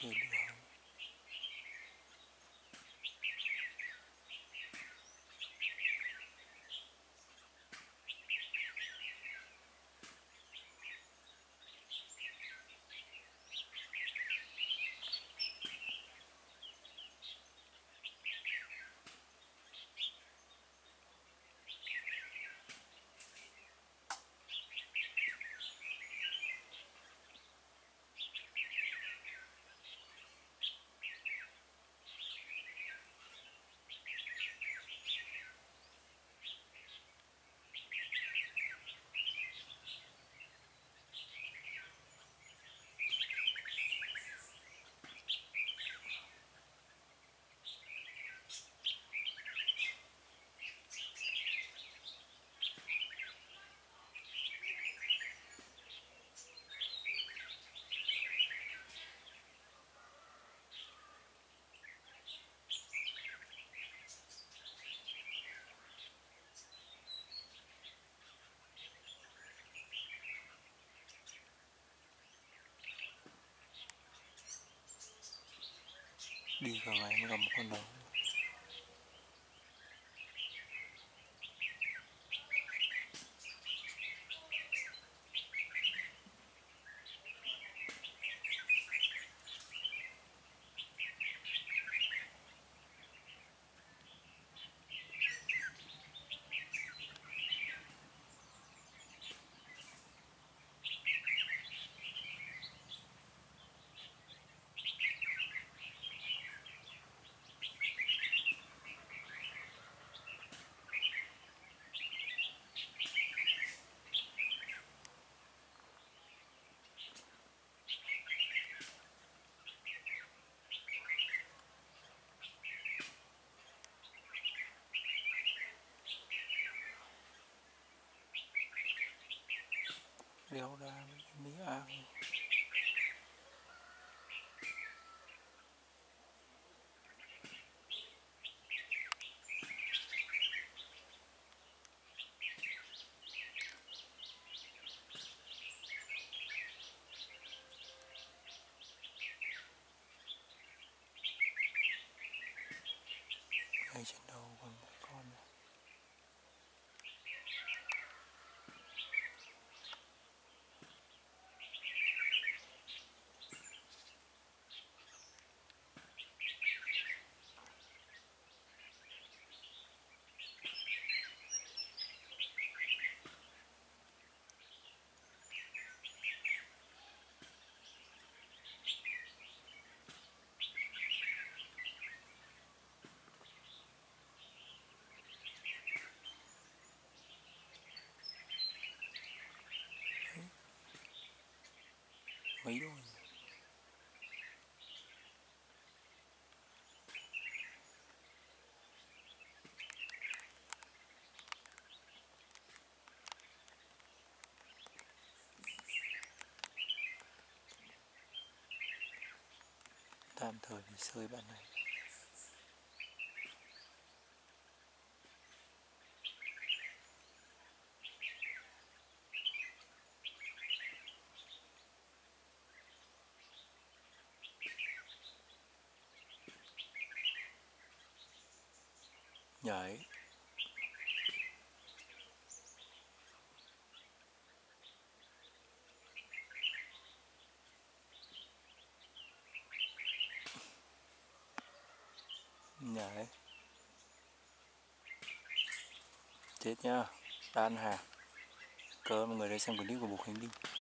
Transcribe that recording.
Thank you. 你干啥？你干么呢？Ao ra trên đầu còn một mấy đôi tạm thời mình sơi bạn này. Nhảy nhảy chết nhá. Tan hàng cơ mọi người đây xem clip của bục hành linh